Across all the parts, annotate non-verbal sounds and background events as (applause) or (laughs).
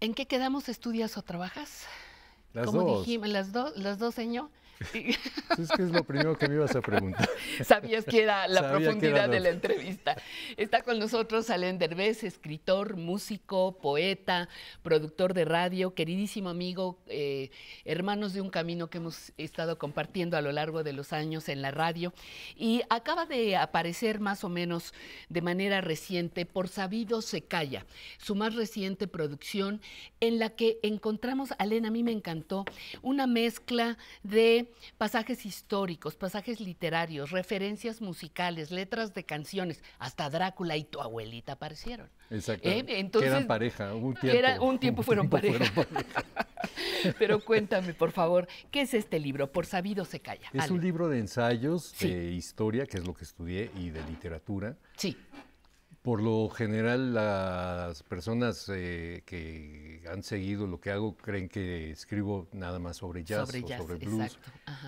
¿En qué quedamos? ¿Estudias o trabajas? Las Como dos. dijimos, las dos, las dos, señor. (laughs) Es que es lo primero que me ibas a preguntar. (laughs) Sabías que era la Sabía que era profundidad de la entrevista. Está con nosotros Alain Derbez, escritor, músico, poeta, productor de radio, queridísimo amigo, eh, hermanos de un camino que hemos estado compartiendo a lo largo de los años en la radio. Y acaba de aparecer más o menos de manera reciente Por Sabido se calla, su más reciente producción en la que encontramos, Alain, a mí me encantó, una mezcla de pasajes históricos, pasajes literarios, referencias musicales, letras de canciones, hasta Drácula y tu abuelita aparecieron. Exacto. ¿Eh? Entonces, eran pareja, un tiempo. era- un tiempo fueron pareja. pareja. (laughs) Pero cuéntame, por favor, ¿qué es este libro? Por sabido se calla. Es Ale. un libro de ensayos, Sí. de historia, que es lo que estudié, y de literatura. Sí, Por lo general, las personas eh, que han seguido lo que hago creen que escribo nada más sobre jazz Sobre o jazz, sobre blues,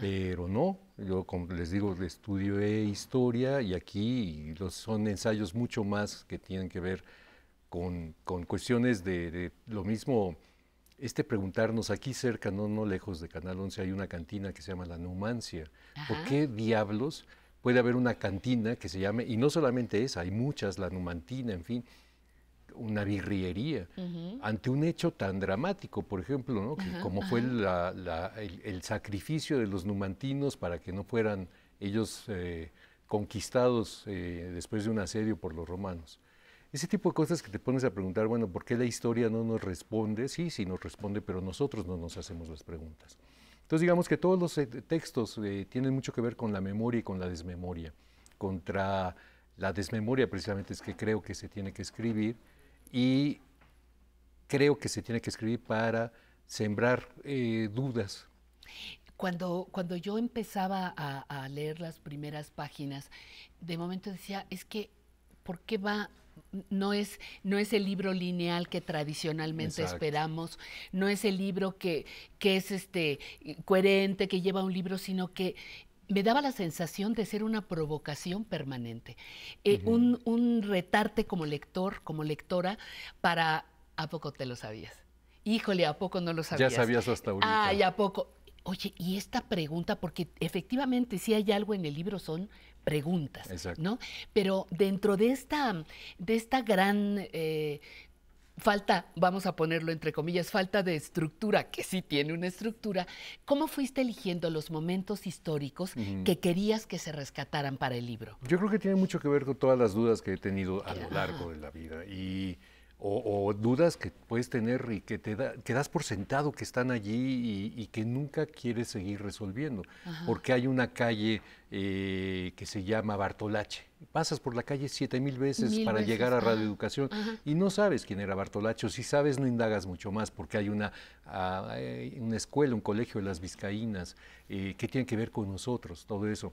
pero no. Yo, como les digo, estudié historia y aquí los, son ensayos mucho más que tienen que ver con, con cuestiones de, de lo mismo. Este preguntarnos aquí cerca, no, no lejos de Canal 11, hay una cantina que se llama La Numancia. ¿Por qué diablos puede haber una cantina que se llame, y no solamente esa, hay muchas, La Numantina, en fin, una birriería, ante un hecho tan dramático, por ejemplo, ¿no? que como fue la- la- el, el sacrificio de los numantinos para que no fueran ellos eh, conquistados eh, después de un asedio por los romanos. Ese tipo de cosas que te pones a preguntar, bueno, ¿por qué la historia no nos responde? Sí, sí nos responde, pero nosotros no nos hacemos las preguntas. Entonces digamos que todos los eh, textos eh, tienen mucho que ver con la memoria y con la desmemoria. Contra la desmemoria precisamente es que creo que se tiene que escribir y creo que se tiene que escribir para sembrar eh, dudas. Cuando, cuando yo empezaba a, a leer las primeras páginas, de momento decía, es que, ¿por qué va? No es, no es el libro lineal que tradicionalmente Exacto. esperamos, no es el libro que, que es este, coherente, que lleva un libro, sino que me daba la sensación de ser una provocación permanente, eh, un, un retarte como lector, como lectora, para ¿a poco te lo sabías? Híjole, ¿a poco no lo sabías? Ya sabías hasta ahorita. Ay, ¿a poco? Oye, y esta pregunta, porque efectivamente si hay algo en el libro son preguntas, Exacto. ¿no? Pero dentro de esta, de esta gran eh, falta, vamos a ponerlo entre comillas, falta de estructura, que sí tiene una estructura, ¿cómo fuiste eligiendo los momentos históricos que querías que se rescataran para el libro? Yo creo que tiene mucho que ver con todas las dudas que he tenido a lo largo de la vida y o, o dudas que puedes tener y que te da, que das por sentado que están allí y, y que nunca quieres seguir resolviendo, porque hay una calle eh, que se llama Bartolache. Pasas por la calle siete mil veces Mil para veces, llegar a Radio Educación y no sabes quién era Bartolache, o si sabes no indagas mucho más, porque hay una, ah, una escuela, un colegio de las Vizcaínas eh, que tiene que ver con nosotros, todo eso.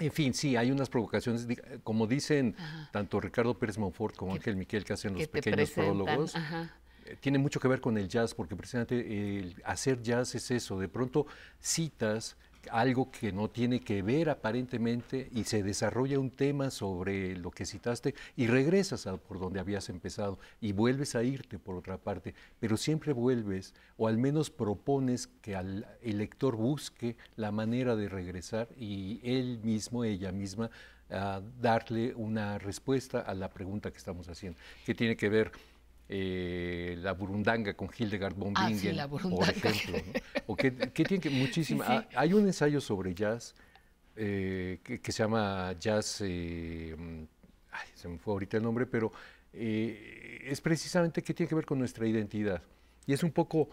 En fin, sí, hay unas provocaciones, como dicen tanto Ricardo Pérez Monfort como Ángel Miquel, que hacen los pequeños prólogos, ajá. eh, tiene mucho que ver con el jazz, porque precisamente el hacer jazz es eso, de pronto citas algo que no tiene que ver aparentemente y se desarrolla un tema sobre lo que citaste y regresas a por donde habías empezado y vuelves a irte por otra parte, pero siempre vuelves o al menos propones que al, el lector busque la manera de regresar y él mismo, ella misma, a darle una respuesta a la pregunta que estamos haciendo, que tiene que ver eh, la burundanga con Hildegard von Ah, sí, Bingen, la por ejemplo. ¿no? O que, que tiene que muchísima. Sí, sí. Hay un ensayo sobre jazz eh, que, que se llama Jazz. eh, mm, ay, se me fue ahorita el nombre, pero es precisamente que tiene que ver con nuestra identidad. Y es un poco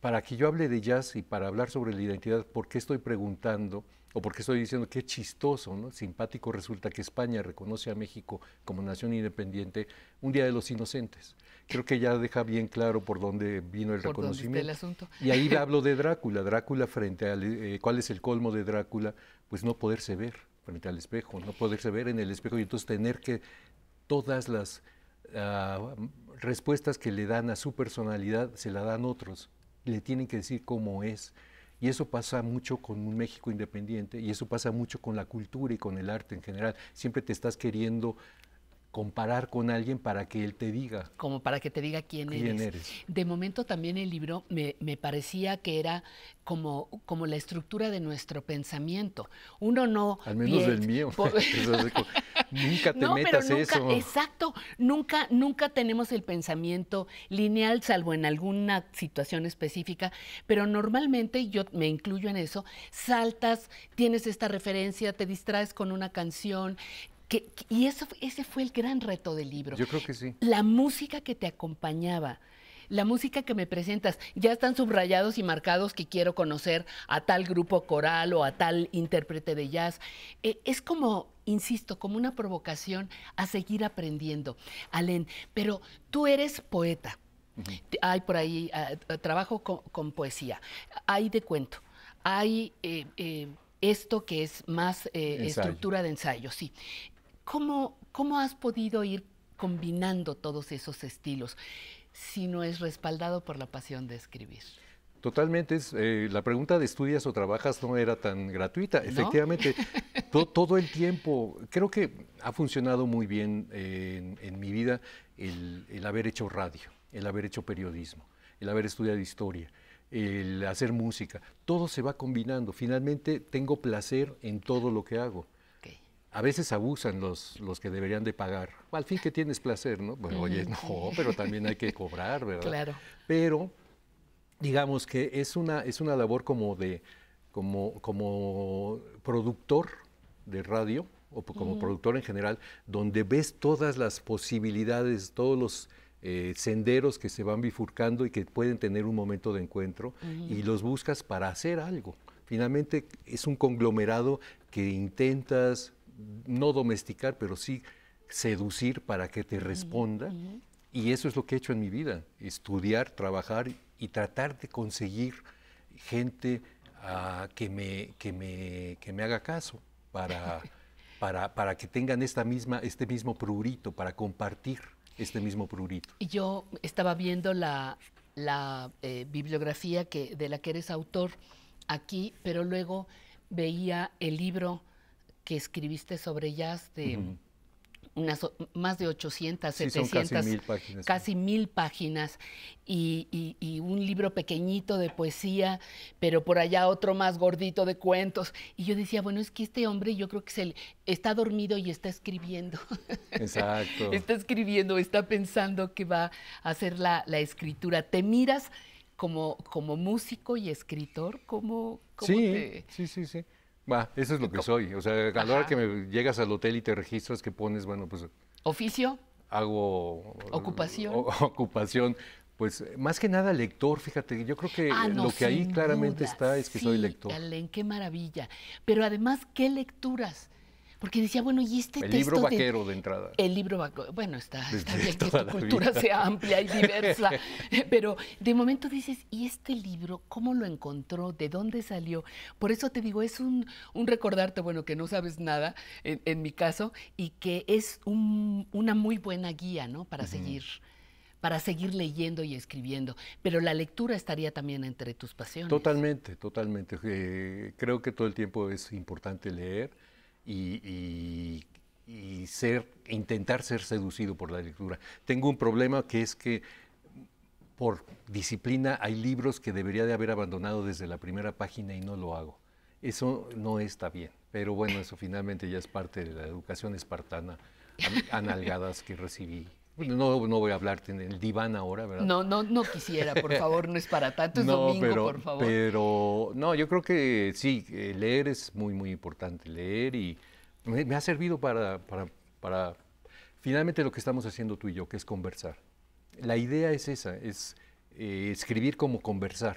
para que yo hable de jazz y para hablar sobre la identidad, ¿por qué estoy preguntando o por qué estoy diciendo que es chistoso, ¿no? simpático resulta que España reconoce a México como nación independiente un Día de los Inocentes? Creo que ya deja bien claro por dónde vino el Por dónde está reconocimiento. el asunto. Y ahí (laughs) hablo de Drácula. Drácula frente al... eh, ¿Cuál es el colmo de Drácula? Pues no poderse ver frente al espejo, no poderse ver en el espejo y entonces tener que todas las ah, respuestas que le dan a su personalidad se la dan otros. Le tienen que decir cómo es. Y eso pasa mucho con un México independiente y eso pasa mucho con la cultura y con el arte en general. Siempre te estás queriendo comparar con alguien para que él te diga. Como para que te diga quién, eres. De momento también el libro me, parecía que era como, como la estructura de nuestro pensamiento. Uno no... Al menos del mío. (laughs) nunca te metas eso. Exacto, nunca, nunca tenemos el pensamiento lineal, salvo en alguna situación específica, pero normalmente yo me incluyo en eso, saltas, tienes esta referencia, te distraes con una canción, y eso, ese fue el gran reto del libro. Yo creo que sí. La música que te acompañaba, la música que me presentas, ya están subrayados y marcados que quiero conocer a tal grupo coral o a tal intérprete de jazz. Eh, es como, insisto, como una provocación a seguir aprendiendo. Alén, pero tú eres poeta. Hay por ahí, ah, trabajo con, poesía, hay de cuento, hay eh, eh, esto que es más estructura de ensayo, sí. ¿Cómo, ¿Cómo has podido ir combinando todos esos estilos si no es respaldado por la pasión de escribir? Totalmente, es, eh, la pregunta de estudias o trabajas no era tan gratuita. Efectivamente, (laughs) todo el tiempo, creo que ha funcionado muy bien en, mi vida el, el, haber hecho radio, el haber hecho periodismo, el haber estudiado historia, el hacer música. Todo se va combinando. Finalmente tengo placer en todo lo que hago a veces abusan los, los que deberían de pagar. Al fin que tienes placer, ¿no? Bueno, oye, no, pero también hay que cobrar, ¿verdad? Claro. Pero digamos que es una, es una labor como de, como, como productor de radio, o como productor en general, donde ves todas las posibilidades, todos los eh, senderos que se van bifurcando y que pueden tener un momento de encuentro, y los buscas para hacer algo. Finalmente es un conglomerado que intentas no domesticar, pero sí seducir para que te responda. Y eso es lo que he hecho en mi vida, estudiar, trabajar y tratar de conseguir gente ah, que, me, que, me, que me haga caso para, (laughs) para, para que tengan esta misma, este mismo prurito, para compartir este mismo prurito. Y yo estaba viendo la, la eh, bibliografía que, de la que eres autor aquí, pero luego veía el libro que escribiste sobre jazz de unas más de 800, 700, casi mil páginas. Casi mil páginas y, un libro pequeñito de poesía, pero por allá otro más gordito de cuentos. Y yo decía, bueno, es que este hombre yo creo que se, está dormido y está escribiendo. (laughs) Exacto. está escribiendo, está pensando que va a hacer la, escritura. ¿Te miras como, como músico y escritor? ¿Cómo, sí, sí, sí, sí. Va, eso es lo que soy. O sea, a la hora que me llegas al hotel y te registras, que pones, bueno, pues... ¿Oficio? Hago... ¿Ocupación? ocupación. Pues más que nada lector, fíjate, yo creo que ah, lo que ahí claramente está es que soy lector. Qué maravilla. Pero además, ¿qué lecturas? Porque decía, bueno, y este el libro vaquero de, entrada. El libro vaquero, bueno, está, está bien (laughs) que tu cultura sea amplia y diversa, (laughs) pero de momento dices, ¿y este libro cómo lo encontró? ¿De dónde salió? Por eso te digo, es un, recordarte, bueno, que no sabes nada, en, mi caso, y que es una muy buena guía, ¿no? Para seguir para seguir leyendo y escribiendo. Pero la lectura estaría también entre tus pasiones. Totalmente, totalmente. Eh, creo que todo el tiempo es importante leer y, intentar ser seducido por la lectura. Tengo un problema que es que por disciplina hay libros que debería de haber abandonado desde la primera página y no lo hago. Eso no está bien, pero bueno, eso finalmente ya es parte de la educación espartana, analgadas que recibí no, no voy a hablarte en el diván ahora, ¿verdad? No, no, no quisiera, por (laughs) favor, no es para tanto, es domingo, pero, por favor. Pero, no, yo creo que sí, eh, leer es muy, muy importante, leer y me, ha servido para, para, para, finalmente lo que estamos haciendo tú y yo, que es conversar. La idea es esa, es eh, escribir como conversar.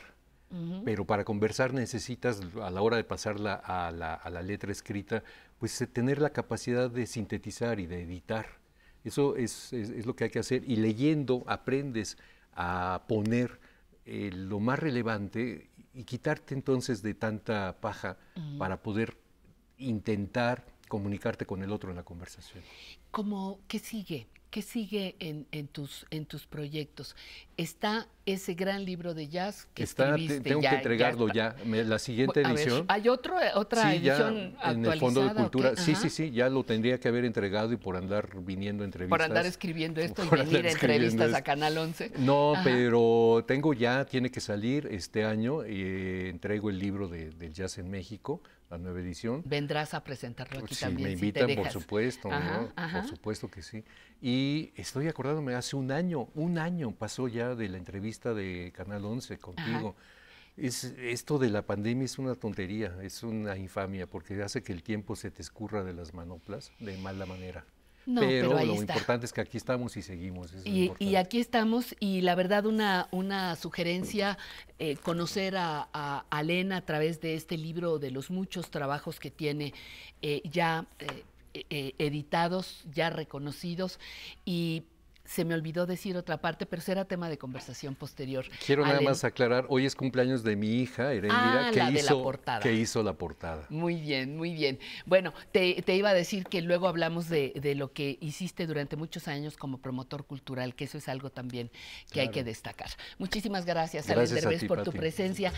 Pero para conversar necesitas, a la hora de pasarla a la, a la letra escrita, pues tener la capacidad de sintetizar y de editar eso es, lo que hay que hacer y leyendo aprendes a poner eh, lo más relevante y quitarte entonces de tanta paja para poder intentar comunicarte con el otro en la conversación. ¿Cómo, ¿Qué sigue? ¿Qué sigue en, en, tus, en tus proyectos? Está ese gran libro de jazz que está, escribiste. Tengo que entregarlo ya, la siguiente edición. ¿Hay otro, otra edición ya, En el Fondo de Cultura, sí, sí, sí, ya lo tendría que haber entregado y por andar viniendo entrevistas. Por andar escribiendo esto y venir a entrevistas a Canal 11. No, pero tengo ya, tiene que salir este año, eh, entrego el libro de, del jazz en México, la nueva edición. Vendrás a presentarlo aquí sí, también. me invitan, por supuesto, por supuesto que sí. Y estoy acordándome, hace un año, un año pasó ya de la entrevista de Canal 11 contigo. Es, esto de la pandemia es una tontería, es una infamia, porque hace que el tiempo se te escurra de las manoplas de mala manera. pero, lo importante es que aquí estamos y seguimos. Y, y, aquí estamos y la verdad una, una sugerencia, eh, conocer a, a, a, Lena a través de este libro, de los muchos trabajos que tiene eh, ya eh, editados, ya reconocidos y se me olvidó decir otra parte, pero será tema de conversación posterior. Quiero nada más aclarar, hoy es cumpleaños de mi hija, Erendira, ah, que, hizo, la portada. que hizo la portada. Muy bien, muy bien. Bueno, te, te iba a decir que luego hablamos de, de, lo que hiciste durante muchos años como promotor cultural, que eso es algo también que claro. hay que destacar. Muchísimas gracias, gracias Alen Derbez, por tu presencia.